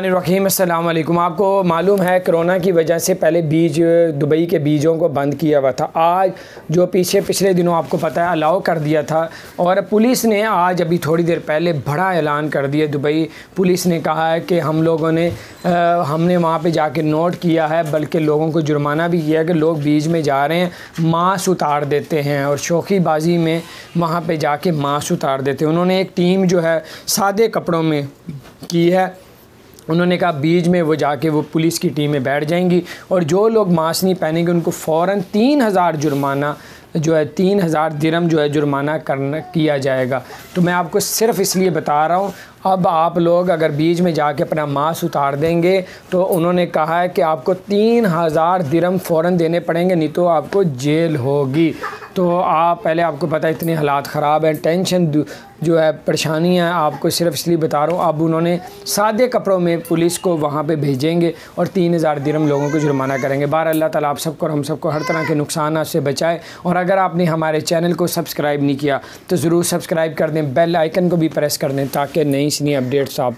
रहीम आपको मालूम है कोरोना की वजह से पहले बीज दुबई के बीजों को बंद किया हुआ था। आज जो पीछे पिछले दिनों आपको पता है अलाउ कर दिया था और पुलिस ने आज अभी थोड़ी देर पहले बड़ा ऐलान कर दिया दुबई। पुलिस ने कहा है कि हम लोगों ने आ, हमने वहाँ पे जाके नोट किया है बल्कि लोगों को जुर्माना भी किया कि लोग बीज में जा रहे हैं मांस उतार देते हैं और शौकीबाजी में वहाँ पर जाके मांस उतार देते हैं। उन्होंने एक टीम जो है सादे कपड़ों में की है। उन्होंने कहा बीच में वो जाके वो पुलिस की टीम में बैठ जाएँगी और जो लोग मास्क नहीं पहनेंगे, उनको फ़ौर तीन हज़ार जुर्माना जो है, तीन हज़ार दिरम जो है, जुर्माना करना, किया जाएगा। तो मैं आपको सिर्फ़ इसलिए बता रहा हूँ, अब आप लोग अगर बीच में जाके अपना मांस उतार देंगे तो उन्होंने कहा है कि आपको तीन हज़ार दिरम फ़ौर देने पड़ेंगे, नहीं तो आपको जेल होगी। तो आप, पहले आपको पता है इतने हालात ख़राब हैं, टेंशन जो है, परेशानी है, आपको सिर्फ़ इसलिए बता रहा हूँ, अब उन्होंने सादे कपड़ों में पुलिस को वहाँ पे भेजेंगे और तीन हज़ार दिरम लोगों को जुर्माना करेंगे। बार अल्लाह ताला आप सबको और हम सबको हर तरह के नुकसान से बचाए। और अगर आपने हमारे चैनल को सब्सक्राइब नहीं किया तो ज़रूर सब्सक्राइब कर दें, बेल आइकन को भी प्रेस कर दें, ताकि नई सी अपडेट्स आप